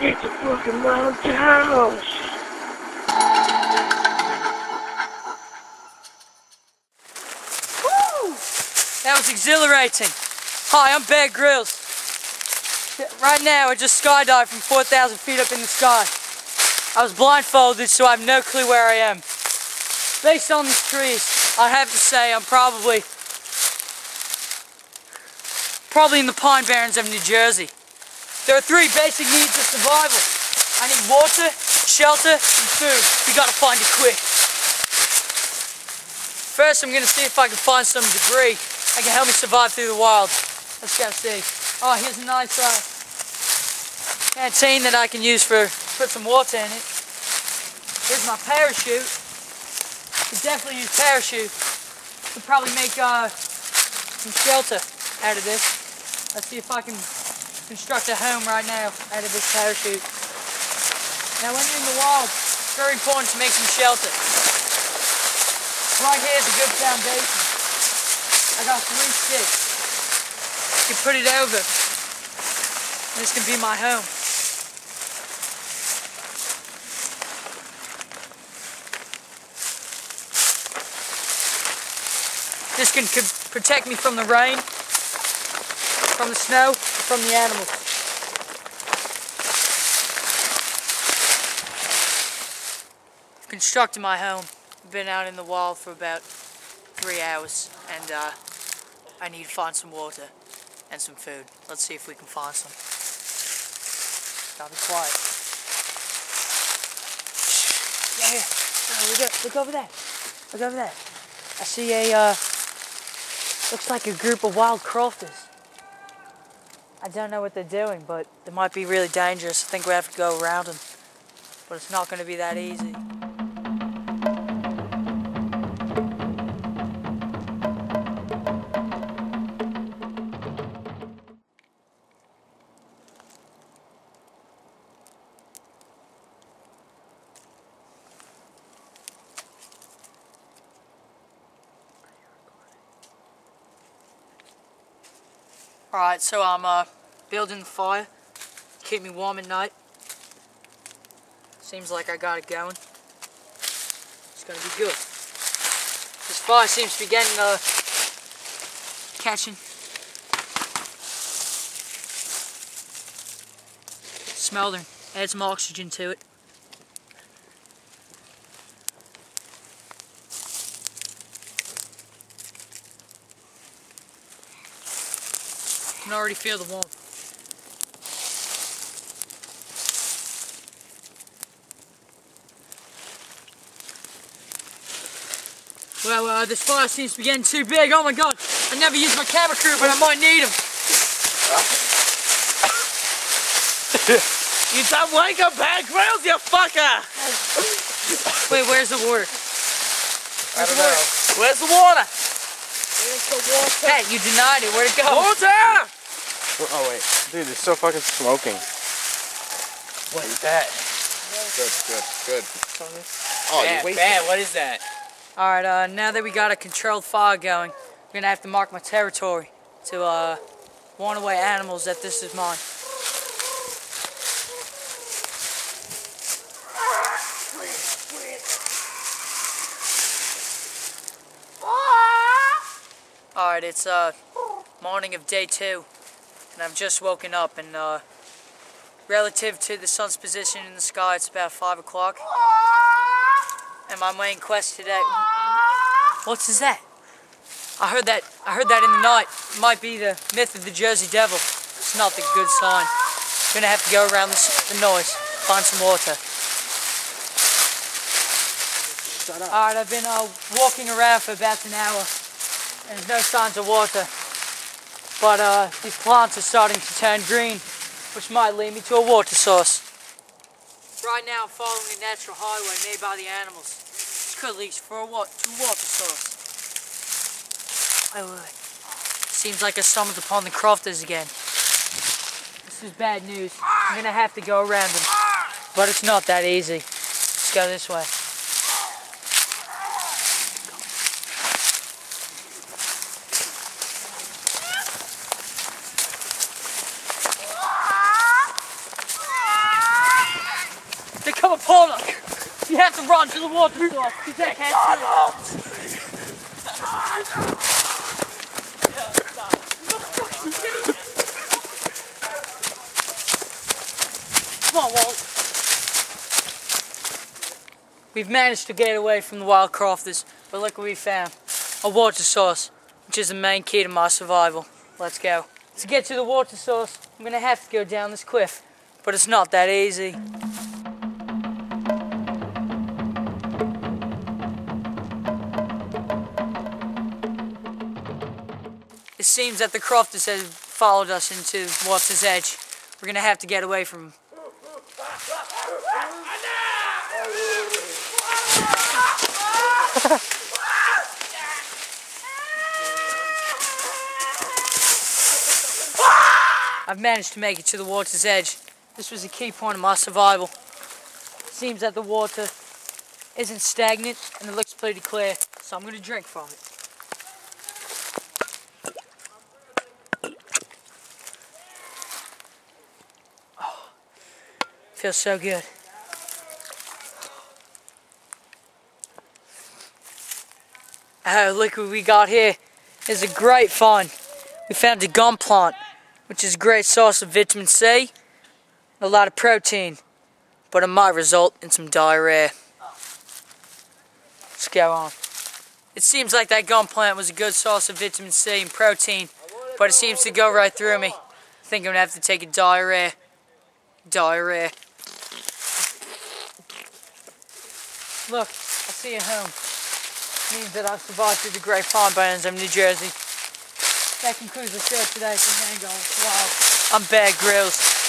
Get a fucking. Woo! That was exhilarating. Hi, I'm Bear Grylls. Right now, I just skydived from 4,000 feet up in the sky. I was blindfolded, so I have no clue where I am. Based on these trees, I have to say I'm probably probably in the Pine Barrens of New Jersey. There are three basic needs of survival. I need water, shelter, and food. We gotta find it quick. First, I'm gonna see if I can find some debris that can help me survive through the wild. Let's go see. Oh, here's a nice uh, canteen that I can use for put some water in it. Here's my parachute. Could definitely use parachute. Could probably make uh, some shelter out of this. Let's see if I can construct a home right now out of this parachute. Now when you're in the wild, it's very important to make some shelter. Right here is a good foundation. I got three sticks. You can put it over. This can be my home. This can c- protect me from the rain, from the snow, from the animals. Constructing my home. I've Been out in the wild for about three hours and uh, I need to find some water and some food. Let's see if we can find some. Gotta be quiet. Yeah, yeah. Oh, look, look over there. Look over there. I see a, uh, looks like a group of wild crofters. I don't know what they're doing, but they might be really dangerous. I think we have to go around them. But it's not going to be that easy. Alright, so I'm uh, building the fire. Keep me warm at night. Seems like I got it going. It's gonna be good. This fire seems to be getting uh, catching. Smoldering. Add some oxygen to it. Can already feel the warmth. Well, uh, this fire seems to be getting too big. Oh my god, I never used my camera crew, but I might need them. You done wake up, Bear Grylls, you fucker! Wait, where's the water? I don't know. Where's the water? Hey, you denied it. Where'd it go? Water! Oh wait, dude, it's so fucking smoking. What is that? Good, good, good. Oh, you wait. what is that? Alright, uh, now that we got a controlled fire going, I'm gonna have to mark my territory to uh, warn away animals that this is mine. Alright, it's uh, morning of day two, and I've just woken up, and uh, relative to the sun's position in the sky, it's about 5 o'clock. And my main quest today. What's is that? I heard that. I heard that in the night. It might be the myth of the Jersey Devil. It's not the good sign. Gonna have to go around the, the noise, find some water. Shut up. All right, I've been uh, walking around for about an hour, and there's no signs of water. But uh, these plants are starting to turn green, which might lead me to a water source. Right now, I'm following a natural highway made by the animals. This could lead for a wa- to a water source. Wait, wait, wait. Seems like I stumbled upon the crofters again. This is bad news. I'm gonna have to go around them, but it's not that easy. Let's go this way. have to run to the water source because they can't swim. Come on, Walt. We've managed to get away from the wild crofters, but look what we found. A water source, which is the main key to my survival. Let's go. To get to the water source, I'm gonna have to go down this cliff, but it's not that easy. It seems that the crofters have followed us into water's edge. We're gonna have to get away from them. I've managed to make it to the water's edge. This was a key point of my survival. Seems that the water isn't stagnant and it looks pretty clear, so I'm gonna drink from it. Feels so good. Oh, look what we got here. It's a great find. We found a gum plant which is a great source of vitamin C, a lot of protein, but it might result in some diarrhea. Let's go on. It seems like that gum plant was a good source of vitamin C and protein, but it seems to go right through me. I think I'm gonna have to take a diarrhea. Diarrhea. Look, I see you home. Means that I've survived through the Great Farm Burns of New Jersey. That concludes the show today from Mango. I'm Bad Grylls.